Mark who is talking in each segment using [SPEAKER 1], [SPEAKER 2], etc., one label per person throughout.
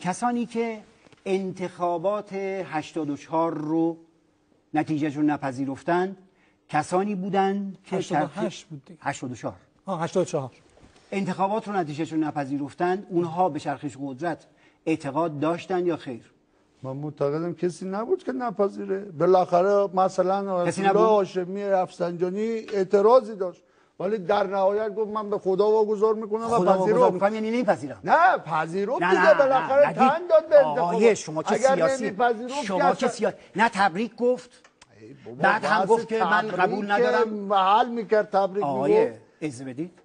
[SPEAKER 1] کسانی که انتخابات 84 رو نتیجهشون نپذیرفتند کسانی بودند که
[SPEAKER 2] 88 بود دیگه.
[SPEAKER 1] 84
[SPEAKER 2] آه 84
[SPEAKER 1] انتخابات رو نتیجهشون نپذیرفتند اونها به چرخش قدرت اعتقاد داشتند یا خیر؟
[SPEAKER 3] من معتقدم کسی نبود که نپذیره. بالاخره مثلا
[SPEAKER 1] کسی
[SPEAKER 3] رسول
[SPEAKER 1] نبود؟
[SPEAKER 3] هاشمی رفسنجانی اعتراضی داشت. ولی در نهایت گفت من به خدا واگذار می‌کنم و
[SPEAKER 1] خدا واگذار
[SPEAKER 3] پذیرفت.
[SPEAKER 1] می‌کنم. یعنی نمیپذیرم.
[SPEAKER 3] نه پذیرفت
[SPEAKER 1] نه
[SPEAKER 3] دیگه.
[SPEAKER 1] نه
[SPEAKER 3] بالاخره
[SPEAKER 1] نه
[SPEAKER 3] تن داد به
[SPEAKER 1] آقای شما که سیاسی شما که سیاسی نه تبریک گفت. بعد هم گفت که من قبول ندارم.
[SPEAKER 3] و حل می‌کرد تبریک می‌گفت.
[SPEAKER 1] اجازه بدید.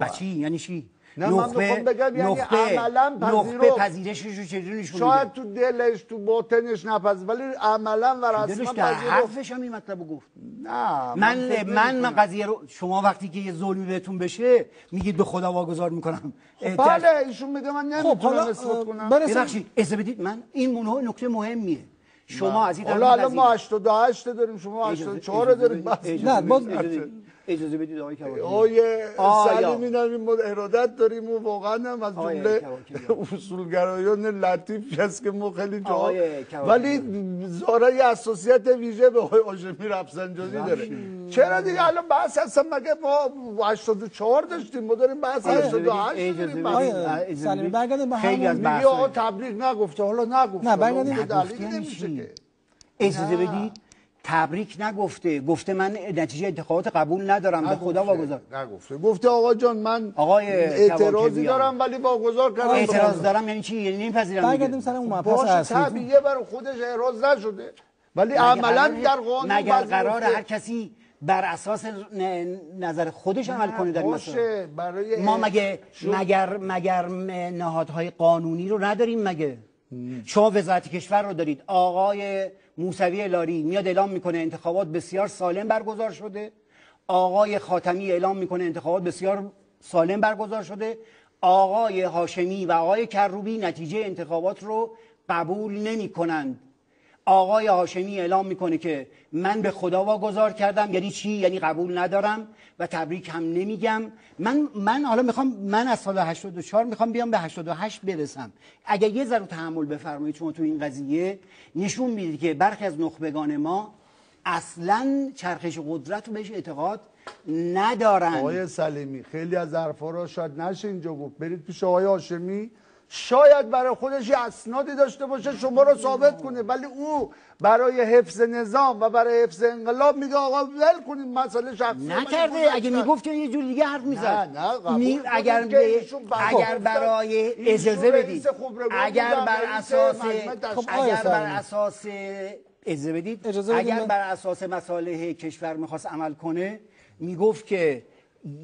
[SPEAKER 1] بچی یعنی چی؟
[SPEAKER 3] نه، من می‌خوام بگم یعنی عملاً
[SPEAKER 1] نخبه. پذیرشش رو چجوری نشون
[SPEAKER 3] شاید تو دلش تو باطنش نپذیر ولی عملا و رسما
[SPEAKER 1] در
[SPEAKER 3] پذیرفت
[SPEAKER 1] حرفش هم این مطلب رو گفت.
[SPEAKER 3] نه
[SPEAKER 1] من من من. قضیه رو شما وقتی که یه ظلمی بهتون بشه میگید به خدا واگذار می‌کنم.
[SPEAKER 3] بله ایشون میگه من
[SPEAKER 2] خب
[SPEAKER 3] نمی‌تونم اثبات کنم.
[SPEAKER 1] ببخشید اجازه بدید من این مونه نکته مهمیه. شما از این طرف
[SPEAKER 3] حالا ما
[SPEAKER 1] می‌پذیرید.
[SPEAKER 3] 88 داریم شما
[SPEAKER 1] اجازه-
[SPEAKER 3] 84
[SPEAKER 1] اجازه
[SPEAKER 3] داریم
[SPEAKER 2] نه،. باز-
[SPEAKER 1] اجازه بدید. آقای کواکبی. آیا.
[SPEAKER 3] سلیمی نمیم ما ارادت داریم و واقعا هم از جمله. اصولگرایان لطیفی است که ما خیلی جا. ولی زارا یه اساسیت ویژه به آقای هاشمی رفسنجانی داره چرا دیگه الان بحث اصلا مگه ما 84 داشتیم ما داریم بحث
[SPEAKER 1] اجازه
[SPEAKER 3] 88
[SPEAKER 1] بدید.
[SPEAKER 3] داریم
[SPEAKER 2] سلیمی. برگردیم به همون
[SPEAKER 3] آقا تبریک نگفته حالا نگفته
[SPEAKER 2] نه، برگردیم.
[SPEAKER 3] دلیلی
[SPEAKER 1] یعنی
[SPEAKER 3] نمیشه؟ که
[SPEAKER 1] اجازه بدید تبریک نگفته. گفته من نتیجه انتخابات قبول ندارم به خدا واگذار.
[SPEAKER 3] نگفته. گفته آقا جان من
[SPEAKER 1] آقای
[SPEAKER 3] اعتراضی. دارم ولی واگذار کردم.
[SPEAKER 1] اعتراض دارم یعنی چی؟ یعنی نمیپذیرم
[SPEAKER 2] برگردیم. سر اون مبحث
[SPEAKER 3] باشه
[SPEAKER 2] اصلی.
[SPEAKER 3] طبیعیه برای خودش اعراض نشده. ولی عملا در قانون
[SPEAKER 1] مگر. قرار هر کسی بر اساس نظر خودش عمل کنه در
[SPEAKER 3] باشه. برای
[SPEAKER 1] ما مگه مگر مگر م- نهادهای قانونی رو نداریم مگه؟ شما وزارت کشور رو دارید؟ آقای موسوی لاری میاد اعلام می‌کنه انتخابات بسیار سالم برگزار شده. آقای خاتمی اعلام می‌کنه انتخابات بسیار سالم برگزار شده. آقای هاشمی و آقای کروبی نتیجه انتخابات رو قبول نمی کنند آقای هاشمی اعلام می‌کنه که من به خدا واگذار کردم. یعنی چی؟ یعنی قبول ندارم و تبریک هم نمیگم. من من حالا می‌خوام من از سال 84 می‌خوام بیام به 88 برسم. اگر یه ذره تحمل بفرمایید شما تو این قضیه نشون می‌دید که برخی از نخبگان ما اصلا چرخش قدرت رو بهش اعتقاد ندارن.
[SPEAKER 3] آقای سلیمی خیلی از حرفا رو شاید نشه اینجا گفت. برید پیش آقای هاشمی. شاید برای خودش یه اسنادی داشته باشه شما رو ثابت کنه ولی او برای حفظ نظام و برای حفظ انقلاب میگه آقا ول کنید مسئله شخصی
[SPEAKER 1] نکرده. اگه می‌گفت که یه جور دیگه حرف می‌زد
[SPEAKER 3] نه،
[SPEAKER 1] اگر اگر برای اجازه بدید اگر بر اساس.
[SPEAKER 2] خب،
[SPEAKER 1] اگر بر. اساس اجازه بدید اگر بر اساس مصالح کشور می‌خواست عمل کنه می‌گفت که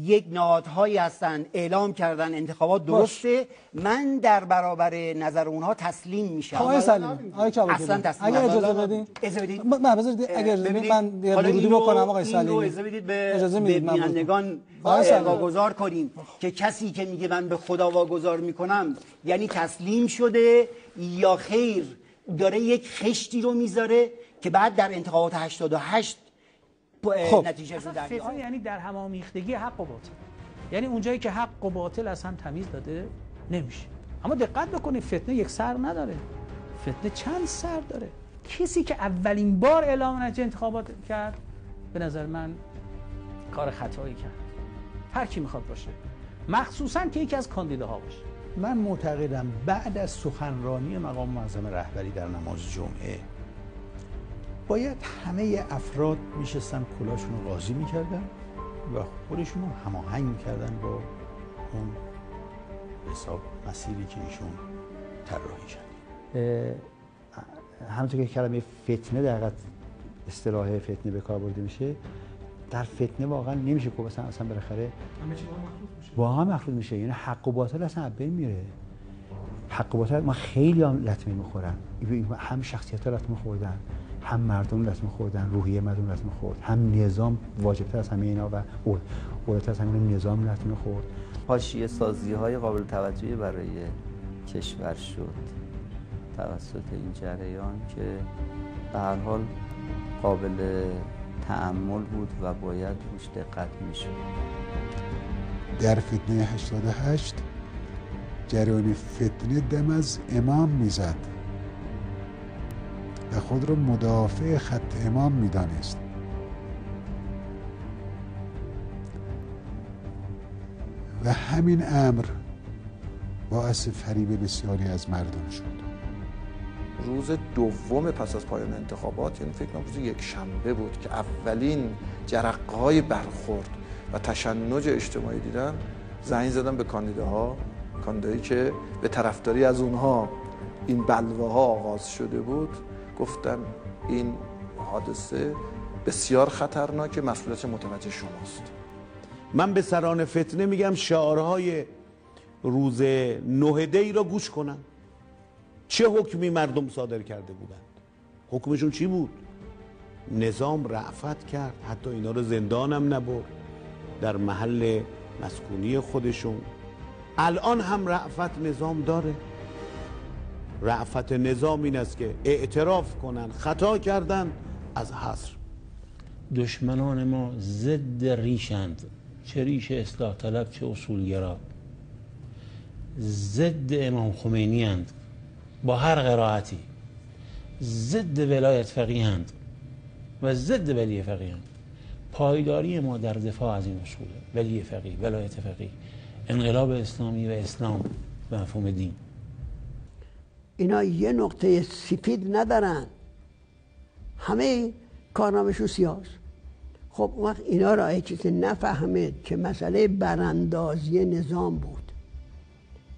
[SPEAKER 1] یک نهادهایی هستن اعلام کردن انتخابات درسته من در برابر نظر اونها تسلیم میشم
[SPEAKER 2] آقای سلیمی آقای
[SPEAKER 1] اصلا تسلیم
[SPEAKER 2] اگه
[SPEAKER 1] نمی‌شم.
[SPEAKER 2] اجازه بدین
[SPEAKER 1] اجازه بدید.
[SPEAKER 2] م- نه بذارید اگه اجازه بدین
[SPEAKER 1] ببینید،
[SPEAKER 2] من ورودی بکنم آقای سلیمی
[SPEAKER 1] اجازه بدید به,
[SPEAKER 2] اجازه می‌دید من.
[SPEAKER 1] بینندگان. واگذار کنیم که کسی که میگه من به خدا واگذار می‌کنم یعنی تسلیم شده یا خیر داره یک خشتی رو می‌ذاره که بعد در انتخابات 88
[SPEAKER 2] خب.
[SPEAKER 1] نتیجه
[SPEAKER 4] فتنه یعنی در همامیختگی حق و باطل. یعنی اونجایی که حق و باطل از هم تمیز داده نمیشه. اما دقت بکنید فتنه یک سر نداره. فتنه چند سر داره. کسی که اولین بار اعلام نتیجه انتخابات کرد به نظر من کار خطایی کرد. هر کی می‌خواد باشه. مخصوصا که یکی از کاندیداها باشه.
[SPEAKER 5] من معتقدم بعد از سخنرانی مقام معظم رهبری در نماز جمعه باید همه افراد میشستن کلاشون رو قاضی می‌کردن و خودشون رو هماهنگ می‌کردن با اون حساب مسیری که ایشون طراحی کرد.
[SPEAKER 6] همونطور که کلمه فتنه در اصطلاح فتنه به کار برده میشه در فتنه واقعا نمیشه که مثلا اصلا بالاخره با هم مخلوط میشه. یعنی حق و باطل اصلا بین میره. حق و باطل ما خیلی هم لطمه می‌خورن هم شخصیت ها لطمه خوردن. هم مردم لطمه خوردن روحیه مردم لطمه خورد هم نظام واجبتر از همه اینا و اولتر از همه نظام لطمه خورد
[SPEAKER 7] حاشیه سازی های قابل توجهی برای کشور شد توسط این جریان که به هر حال قابل تعمل بود و باید روش دقت می‌شد.
[SPEAKER 5] در فتنه 88
[SPEAKER 8] جریان فتنه دم از امام می‌زد. و خود را مدافع خط امام می‌دانست. و همین امر باعث فریب بسیاری از مردم شد.
[SPEAKER 9] روز دوم پس از پایان انتخابات یعنی فکر روز یک شنبه بود که اولین جرقه های برخورد و تشنج اجتماعی دیدم زنگ زدم به کاندیداها کاندیدایی که به طرفداری از اونها این بلوه ها آغاز شده بود. گفتم این حادثه بسیار خطرناک مسئولیت متوجه شماست.
[SPEAKER 5] من به سران فتنه میگم شعارهای روز نه دی را گوش کنن چه حکمی مردم صادر کرده بودند؟ حکمشون چی بود؟ نظام رعفت کرد حتی اینا رو زندانم نبرد. در محل مسکونی خودشون. الان هم رعفت نظام داره. رعفت نظام این است که اعتراف کنن خطا کردن از حصر.
[SPEAKER 10] دشمنان ما ضد ریشند. چه ریش اصلاح طلب چه اصولگرا. ضد امام خمینی هند با هر قرائتی. ضد ولایت فقیه هند و ضد ولی فقیه هند پایداری ما در دفاع از این اصول. ولی فقیه ولایت فقیه. انقلاب اسلامی و اسلام و مفهوم دین.
[SPEAKER 11] اینا یه نقطه سپید ندارن. همه کارنامهشون سیاست خب اون وقت اینا را چیزی نفهمید که مسئله براندازی نظام بود.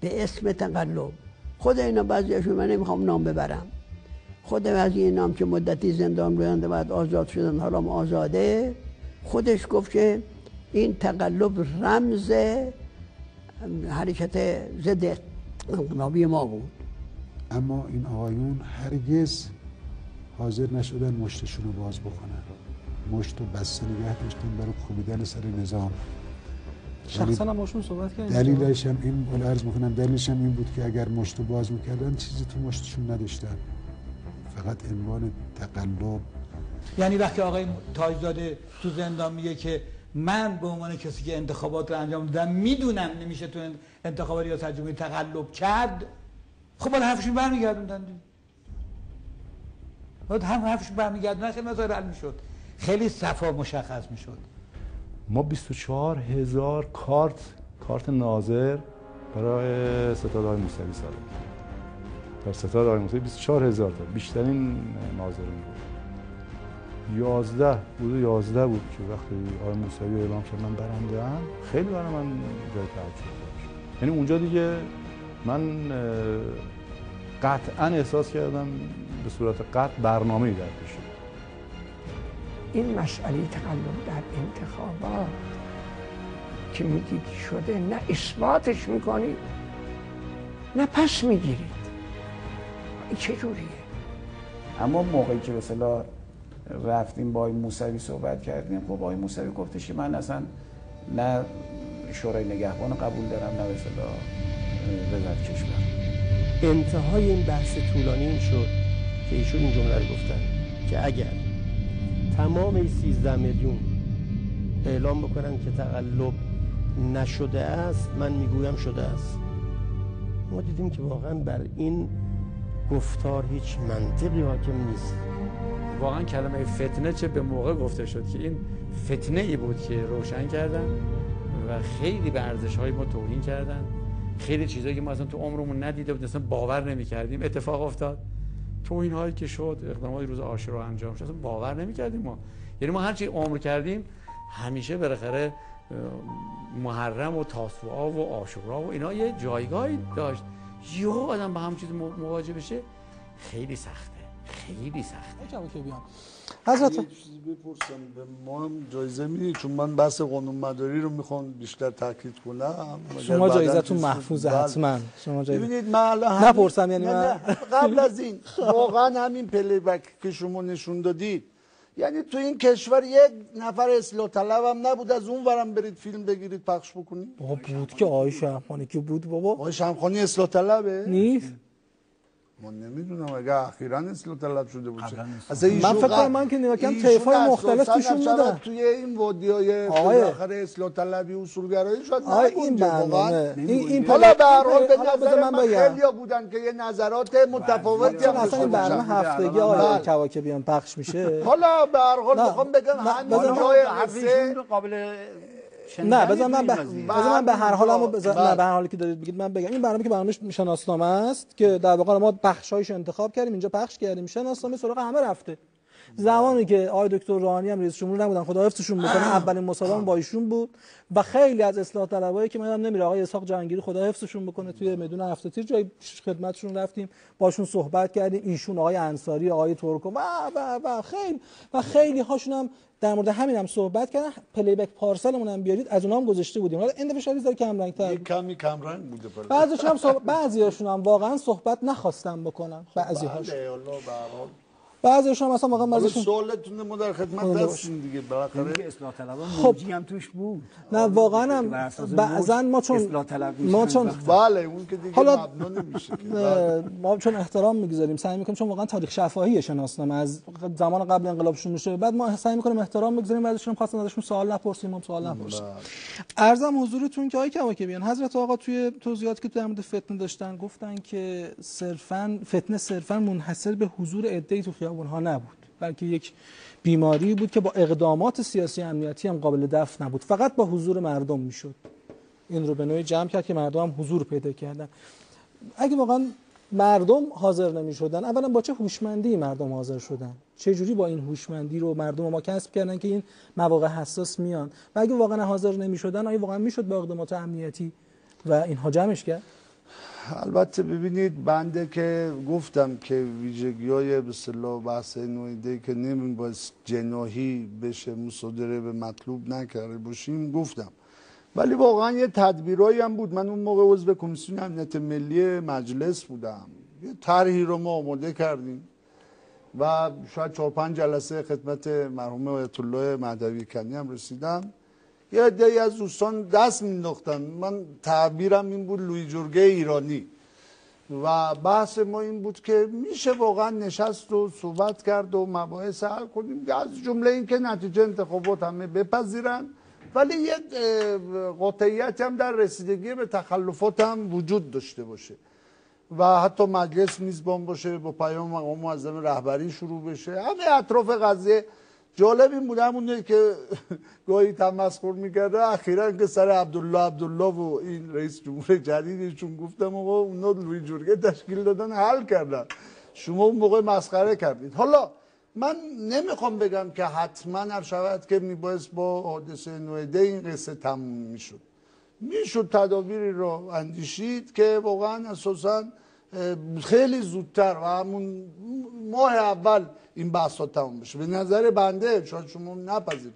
[SPEAKER 11] به اسم تقلب. خود اینا بعضیشون من نمی‌خوام نام ببرم. خود بعضی این نام که مدتی زندان بودند بعد آزاد شدن حالا آزاده. خودش گفت که این تقلب رمز حرکت ضد انقلابی ما بود.
[SPEAKER 8] اما این آقایون هرگز حاضر نشدن مشتشون رو باز بکنن. مشت و بسته نگه داشتن برای کوبیدن سر نظام.
[SPEAKER 2] شخصا هم باشون صحبت کردیم.
[SPEAKER 8] دلیلش هم این بود عرض می‌کنم دلیلش هم این بود که اگر مشت باز می‌کردن چیزی تو مشتشون نداشتن. فقط عنوان تقلب.
[SPEAKER 5] یعنی وقتی آقای تاجزاده تو زندان میگه که من به عنوان کسی که انتخابات رو انجام دادم می‌دونم نمیشه تو انتخابات ریاست جمهوری تقلب کرد. خب باید حرفشون برمیگردوندن. باید هم حرفشون برمیگردوندن خیلی مسائل حل می‌شد. خیلی صفا مشخص می‌شد.
[SPEAKER 12] ما 24 هزار کارت کارت ناظر برای ستاد های موسوی ساله در ستاد های موسوی 24 هزار تا. بیشترین ناظرین بود 11 بود 11 بود که وقتی آقای موسوی اعلام کرد من برنده خیلی برای من جای تعجب داشت. یعنی اونجا دیگه من قطعا احساس کردم به صورت قطع برنامه در پیش
[SPEAKER 11] این مسئله تقلب در انتخابات که میگید شده نه اثباتش می‌کنید نه پس می‌گیرید. این چجوریه
[SPEAKER 13] اما موقعی که مثلا رفتیم با موسوی صحبت کردیم خب آقای موسوی گفتش که من اصلا نه شورای نگهبان قبول دارم نه مثلا وزارت کشور.
[SPEAKER 14] انتهای این بحث طولانی این شد که ایشون این جمله رو گفتن که اگر تمام این 13 میلیون اعلام بکنن که تقلب نشده است من می‌گویم شده است. ما دیدیم که واقعا بر این گفتار هیچ منطقی حاکم نیست.
[SPEAKER 4] واقعا کلمه فتنه چه به موقع گفته شد که این فتنه ای بود که روشن کردن و خیلی به ارزش های ما توهین کردن. خیلی چیزایی که ما اصلا تو عمرمون ندیده بودیم اصلا باور نمی کردیم اتفاق افتاد. توهین هایی که شد اقدامات روز عاشورا انجام شد اصلا باور نمی کردیم ما. یعنی ما هرچی عمر کردیم همیشه بالاخره محرم و تاسوعا و عاشورا و اینا یه جایگاهی داشت. یه آدم با هم چیز مواجه بشه خیلی سخته. خیلی سخته.
[SPEAKER 3] حضرت چیزی بپرسم. به ما هم جایزه می‌دید چون من بحث قانون مداری رو می‌خوام بیشتر تاکید کنم.
[SPEAKER 2] شما جایزتون محفوظه
[SPEAKER 3] بله.
[SPEAKER 2] حتما. شما جایزه
[SPEAKER 3] ببینید من الان
[SPEAKER 2] نپرسم یعنی من
[SPEAKER 3] قبل از این. واقعا همین پلی بک که شما نشون دادید. یعنی تو این کشور یک نفر اصلاح طلب هم نبود از اون ورم برید فیلم بگیرید پخش بکنید.
[SPEAKER 2] بابا بود که آقای شهبانی که بود بابا؟
[SPEAKER 3] آقای شمخانی اصلاح طلبه.
[SPEAKER 2] نیست؟
[SPEAKER 3] من نمی‌دونم اگه اخیرا اصلاح طلب شده باشه.
[SPEAKER 2] اصلا من فکر کنم من که نگاه کردم طیفای مختلف توشون بودن
[SPEAKER 3] توی این ودیای بالاخره اصلاح طلبی اصولگرایی شد.
[SPEAKER 2] این برنامه این این
[SPEAKER 3] حالا به هر حال به نظر من خیلی بودن که یه نظرات متفاوتی هم
[SPEAKER 2] اصلا این برنامه هفتگی آقای کواکبیان پخش میشه.
[SPEAKER 3] حالا به هر حال می‌خوام بگم همین جای قصه
[SPEAKER 1] قابل
[SPEAKER 2] نه بذار من بذار من به هر حال بذار نه به هر حالی که دارید بگید من بگم. این برنامه که برنامه شناسنامه است که در واقع ما بخشایش انتخاب کردیم اینجا پخش کردیم شناسنامه سراغ همه رفته. زمانی که آقای دکتر روحانی هم رئیس جمهور نبودن خدا حفظشون بکنه اولین مصاحبه با ایشون بود و خیلی از اصلاح طلبایی که منم نمیره آقای اسحاق جهانگیری خدا حفظشون بکنه توی میدون هفته تیر جای خدمتشون رفتیم باشون صحبت کردیم ایشون آقای انصاری آقای ترکو و و و خیلی و خیلی هاشون هم در مورد همین هم صحبت کردن. پلی بک پارسلمون هم بیارید از اونها هم گذاشته بودیم. حالا این دفعه شاید کم رنگ تر
[SPEAKER 3] کمی کم رنگ بوده
[SPEAKER 2] بعضیشون هم بعضیاشون هم واقعا صحبت نخواستم بکنن. بعضی هاش بعضیشون مثلا واقعا بعضیشون
[SPEAKER 3] سوالتون ما در خدمت هستیم دیگه بالاخره
[SPEAKER 1] اصلاح طلبا موجی هم توش بود.
[SPEAKER 2] نه واقعا هم بعضا ما چون ما چون
[SPEAKER 3] بله اون که دیگه حالا نمیشه
[SPEAKER 2] ما چون احترام می‌گذاریم سعی می‌کنیم چون واقعا تاریخ شفاهی شناسنامه از زمان قبل انقلاب شروع میشه بعد ما سعی می‌کنیم احترام بگذاریم بعضیشون خواستن ازشون سوال نپرسیم ما سوال نپرسیم. ارزم حضورتون که آقای کواکبیان حضرت آقا توی توضیحاتی که تو در مورد فتنه داشتن گفتن که صرفا فتنه صرفا منحصر به حضور عده‌ای تو خیابون ها نبود. بلکه یک بیماری بود که با اقدامات سیاسی امنیتی هم قابل دفع نبود. فقط با حضور مردم می‌شد. این رو به نوعی جمع کرد که مردم هم حضور پیدا کردن. اگه واقعا مردم حاضر نمی شدن اولا با چه هوشمندی مردم حاضر شدن؟ چه جوری با این هوشمندی رو مردم ما کسب کردن که این مواقع حساس میان؟ و اگه واقعا حاضر نمی شدن آیا واقعا می‌شد با اقدامات امنیتی و اینها جمعش کرد؟
[SPEAKER 3] البته ببینید بنده که گفتم که ویژگی های به بحث نویده که نمی باز جناهی بشه مصادره به مطلوب نکرده باشیم گفتم. ولی واقعا یه تدبیرایی هم بود. من اون موقع عضو کمیسیون امنیت ملی مجلس بودم. یه طرحی رو ما آماده کردیم و شاید چهار پنج جلسه خدمت مرحوم آیت الله مهدوی کنی هم رسیدم یه عده از دوستان دست مینداختن من تعبیرم این بود لوی جرگه ایرانی. و بحث ما این بود که میشه واقعا نشست و صحبت کرد و مباحث حل کنیم. از جمله این که نتیجه انتخابات همه بپذیرن. ولی یه قطعیت هم در رسیدگی به تخلفات هم وجود داشته باشه. و حتی مجلس میزبان باشه با پیام مقام معظم رهبری شروع بشه. همه اطراف قضیه جالب این بود همونه که گاهی تمسخر می‌کرده اخیرا که سر عبدالله عبدالله و این رئیس جمهور جدیدشون گفتم آقا اونا لوی جرگه تشکیل دادن حل کردن. شما اون موقع مسخره کردید. حالا من نمی‌خوام بگم که حتما هر شود که میبایست با حادثه نویده این قصه تموم می‌شد. می‌شد تدابیری رو اندیشید که واقعا اساسا خیلی زودتر و همون ماه اول این بحث تموم بشه. به نظر بنده شاید شما نپذیرید.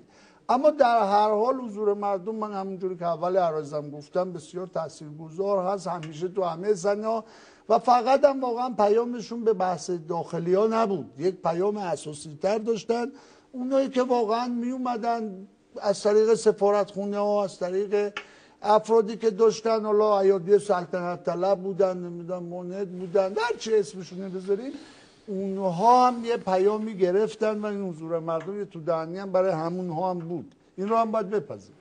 [SPEAKER 3] اما در هر حال حضور مردم من همونجوری که اول عرضم گفتم بسیار تاثیرگذار هست. همیشه تو همه سنا و فقط هم واقعا پیامشون به بحث داخلی ها نبود. یک پیام اساسی تر داشتن. اونایی که واقعا می اومدن از طریق سفارت خونه ها از طریق افرادی که داشتن حالا ایادی سلطنت طلب بودن نمی‌دونم موند بودن هر چه اسمشون بذاریم اونها هم یه پیامی گرفتن و این حضور مردم یه تو دهنی هم برای همونها هم بود. این رو هم باید بپذیر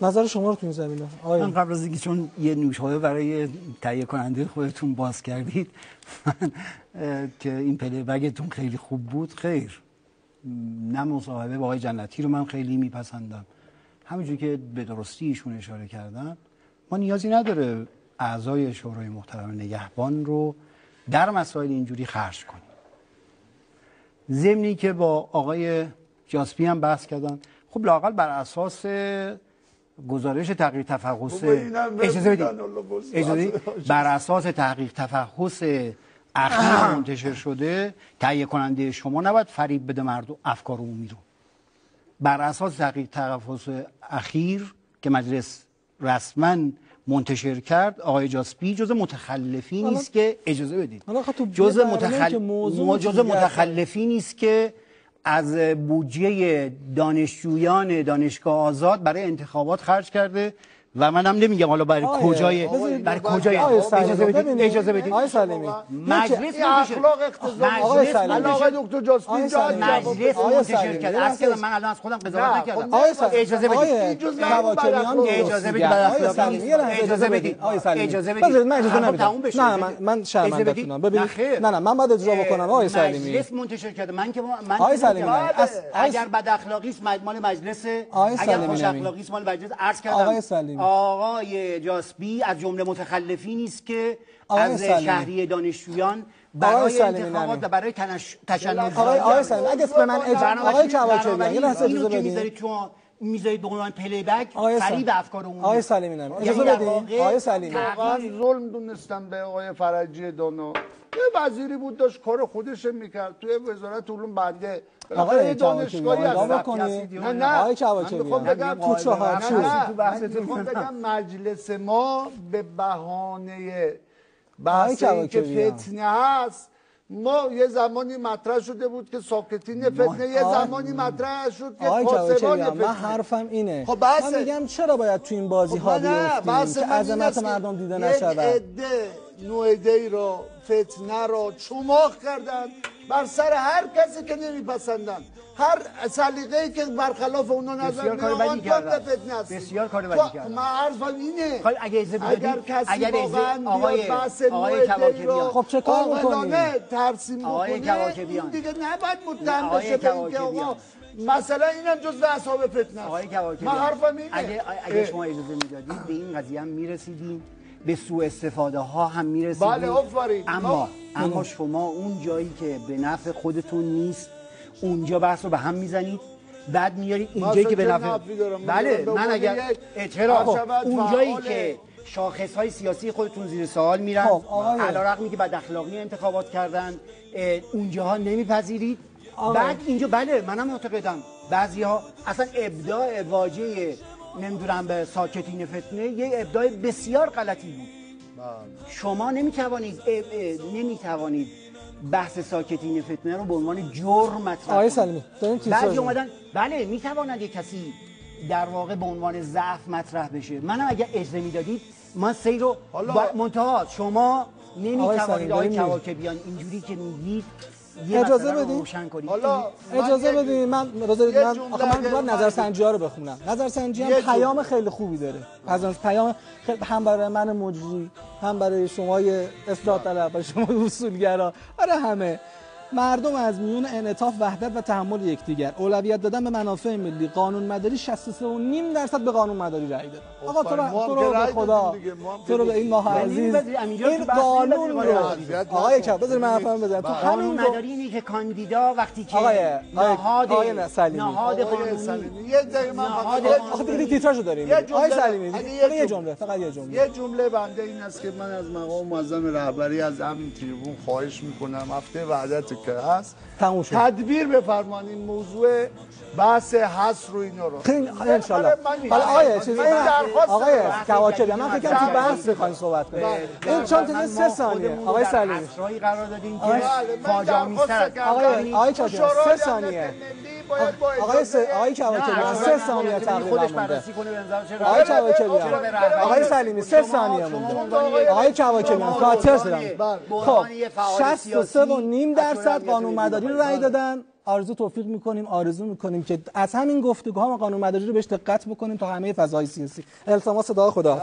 [SPEAKER 2] نظر شما رو تو این زمینه.
[SPEAKER 1] من قبل از اینکه چون یه نوشابه برای تهیه کننده خودتون باز کردید من که این پله بگتون خیلی خوب بود خیر. نه مصاحبه با آقای جنتی رو من خیلی میپسندم. همینجوری که به درستی ایشون اشاره کردن ما نیازی نداره اعضای شورای محترم نگهبان رو در مسائل اینجوری خرج کنیم. ضمنی که با آقای جاسپی هم بحث کردن. خب لاقل بر اساس گزارش تحقیق تفحص اجازه بدید. اجازه بر اساس تحقیق تفحص اخیر منتشر شده تهیه کننده شما نباید فریب بده مردم افکار عمومی رو. بر اساس تحقیق تفحص اخیر که مجلس رسما منتشر کرد. آقای جاسپی جز متخلفی نیست که اجازه بدید. جز متخل... جز متخلفی نیست که از بودجه دانشجویان دانشگاه آزاد برای انتخابات خرج کرده. و منم نمیگم حالا برای کجای برای کجای اجازه بدید. اجازه بدید
[SPEAKER 2] آقای سلیمی.
[SPEAKER 1] مجلس
[SPEAKER 3] اخلاق اقتضا
[SPEAKER 2] آقای سلیمی.
[SPEAKER 3] آقای دکتر جاسپین
[SPEAKER 2] آقای
[SPEAKER 3] جا
[SPEAKER 2] سلیمی.
[SPEAKER 1] مجلس منتشر. کرد
[SPEAKER 2] لحظه
[SPEAKER 1] کردم من الان از خودم قضاوت نکردم
[SPEAKER 3] خب.
[SPEAKER 1] اجازه بدید. اجازه بدید اجازه بدید
[SPEAKER 2] آقای سلیمی
[SPEAKER 1] اجازه بدید
[SPEAKER 2] بذارید من اجازه نمیدم. نه من من. شرمندتونم ببینید
[SPEAKER 1] نه.
[SPEAKER 2] نه من باید اجرا بکنم آقای سلیمی
[SPEAKER 1] مجلس منتشر کرده من که من
[SPEAKER 2] آقای
[SPEAKER 1] که
[SPEAKER 2] سلیمی،. از-
[SPEAKER 1] اگر بد اخلاقی است مال مجلس اگر خوش. اخلاقی است مال مجلس عرض کردم
[SPEAKER 2] آقای سلیمی.
[SPEAKER 1] آقای جاسبی از جمله متخلفی نیست که از. شهری دانشجویان برای انتخابات. و برای تنش... تشنج
[SPEAKER 2] آقای آقای سلیمی اگه به من اجازه آقای
[SPEAKER 1] بنابراین
[SPEAKER 2] یه لحظه اجازه بدید
[SPEAKER 1] می‌ذارید به عنوان پلی بک فریب افکار عمومی.
[SPEAKER 2] آقای سلیمی نمی.
[SPEAKER 1] یعنی
[SPEAKER 2] اجازه بدید آقای سلیمی
[SPEAKER 3] واقعا ظلم دونستم به آقای فرجی دانو. یه وزیری بود داشت کار خودش می‌کرد. توی وزارت علوم بنده.
[SPEAKER 2] آقای
[SPEAKER 3] یه دانشگاهی
[SPEAKER 2] بکنید
[SPEAKER 3] نه نه.
[SPEAKER 2] آقای
[SPEAKER 3] من
[SPEAKER 2] کواکبیان
[SPEAKER 3] می‌خوام بگم
[SPEAKER 2] تو
[SPEAKER 3] نه
[SPEAKER 1] تو بحثتون.
[SPEAKER 3] بگم مجلس ما به بهانه
[SPEAKER 2] آقای
[SPEAKER 3] بحث این که. فتنه هست ما یه زمانی مطرح شده بود که ساکتین فتنه یه زمانی مطرح شد که پاسبان
[SPEAKER 2] کواکبیان من
[SPEAKER 3] فتنه
[SPEAKER 2] حرفم اینه.
[SPEAKER 3] خب
[SPEAKER 2] من میگم چرا باید تو این بازی ها
[SPEAKER 3] خب نه،
[SPEAKER 2] بیفتیم؟ که عظمت مردم دیده
[SPEAKER 3] یک
[SPEAKER 2] نشود.
[SPEAKER 3] عده نوعده را فتنه را چماخ کردن بر سر هر کسی که نمیپسندن هر سلیقه ای که برخلاف اونا نظر
[SPEAKER 1] بسیار کار بدی.
[SPEAKER 3] فتنه است
[SPEAKER 1] بسیار کار بدی
[SPEAKER 3] تو-
[SPEAKER 1] کردن.
[SPEAKER 3] من حرفم اینه
[SPEAKER 1] خب اگه اجازه بدید،
[SPEAKER 3] اگر کسی واقعا
[SPEAKER 1] آقای- آقای کواکبیان.
[SPEAKER 2] خب چه کار
[SPEAKER 3] عاقلانه
[SPEAKER 2] می‌کنی؟
[SPEAKER 3] ترسیم
[SPEAKER 1] آقای کواکبیان.
[SPEAKER 3] دیگه نباید متهم بشه
[SPEAKER 1] کواکبیان.
[SPEAKER 3] آقا مثلا اینم جزء اصحاب فتنه است
[SPEAKER 1] آقای
[SPEAKER 3] من
[SPEAKER 1] کواکبیان
[SPEAKER 3] حرفم اینه
[SPEAKER 1] اگه اگه شما اجازه می‌دادید به این قضیه هم می‌رسیدیم به سوء استفاده ها هم می‌رسیدیم
[SPEAKER 3] بله، آفرین.
[SPEAKER 1] اما
[SPEAKER 3] ما-
[SPEAKER 1] اما شما اون جایی که به نفع خودتون نیست اونجا بحث رو به هم می‌زنید. بعد میارید اینجایی که به نفع بله من اگر اعتراف
[SPEAKER 3] عرشبت
[SPEAKER 1] اون جایی
[SPEAKER 3] فعال
[SPEAKER 1] که شاخص های سیاسی خودتون زیر سوال میرن
[SPEAKER 2] خب،
[SPEAKER 1] علیرغمی که بد اخلاقی انتخابات کردن اه، اونجاها نمیپذیرید. بعد اینجا بله منم معتقدم. بعضی ها اصلا ابداع واژه نمی‌دونم به ساکتین فتنه یه ابداع بسیار غلطی بود شما نمی‌توانید نمی‌توانید بحث ساکتین فتنه رو به عنوان جرم مطرح
[SPEAKER 2] آقای. سلیمی سازی.
[SPEAKER 1] اومدن بله می‌تواند یک کسی در واقع به عنوان ضعف مطرح بشه منم اگر اجازه می‌دادید من سیر رو
[SPEAKER 3] حالا-
[SPEAKER 1] با منتها شما
[SPEAKER 2] آقای
[SPEAKER 1] نمی‌توانید آقای
[SPEAKER 2] داریم
[SPEAKER 1] کواکبیان اینجوری که میگید یه
[SPEAKER 2] اجازه بدین؟
[SPEAKER 3] حالا
[SPEAKER 2] اجازه بدید من بذارید من آخه من باید نظر سنجی ها رو بخونم. نظر سنجی هم. پیام خیلی خوبی داره. از اون پیام خیلی هم برای من مجری هم برای شما اصلاح طلب و شما اصولگرا. برای همه. مردم از میون انعطاف وحدت و تحمل یکدیگر. اولویت دادن به منافع ملی. قانون مداری 63 و نیم درصد به قانون مداری رأی دادن. آقا تو رو, تو
[SPEAKER 3] که
[SPEAKER 2] رو به خدا. تو رو به این ماه عزیز. این
[SPEAKER 1] بحث
[SPEAKER 2] قانون. رو آقای. کم بذار من حرفم بزنم تو همین
[SPEAKER 1] مداری اینه که کاندیدا وقتی که نهاد. نهاد قانونی
[SPEAKER 3] سلیمی یه دقیقه من
[SPEAKER 2] آخه دیگه تیتراژو داریم
[SPEAKER 3] یه
[SPEAKER 2] آقای سلیمی
[SPEAKER 3] یه جمله-
[SPEAKER 2] جمله فقط یه جمله.
[SPEAKER 3] یه جمله بنده این است که من از مقام معظم رهبری از همین تریبون خواهش می‌کنم. هفته وحدت که هست
[SPEAKER 2] تموم شد.
[SPEAKER 3] تدبیر بفرمایید این موضوع بحث حس رو اینا رو.
[SPEAKER 2] خیلی ان شاء الله حالا آقای چیز
[SPEAKER 3] من این درخواست
[SPEAKER 2] آقای
[SPEAKER 3] دارم.
[SPEAKER 2] کواکبی من فکر کنم تو
[SPEAKER 3] بله.
[SPEAKER 2] بحث می‌خوایم صحبت کنیم. این چون چیز سه ثانیه. آقای سلیمی.
[SPEAKER 1] اسرایی قرار دادیم که
[SPEAKER 3] بله،
[SPEAKER 1] فاجعه
[SPEAKER 3] کردم.
[SPEAKER 2] آقای آقای کواکبی سه
[SPEAKER 3] امنیت
[SPEAKER 2] ثانیه. آقای س... آقای کواکبی سه ثانیه
[SPEAKER 1] خودش
[SPEAKER 2] تقریبا مونده.
[SPEAKER 1] بررسی کنه به نظر چه
[SPEAKER 2] آقای کواکبیان آقای سلیمی سه ثانیه مونده. آقای کواکبیان خاطر شدم خب 63 و نیم درصد قانون مداری رأی دادن. آرزو توفیق می‌کنیم آرزو می‌کنیم که از همین گفتگوها ما قانون مداری رو بهش دقت بکنیم تا همه فضای سیاسی. التماس دعا خدا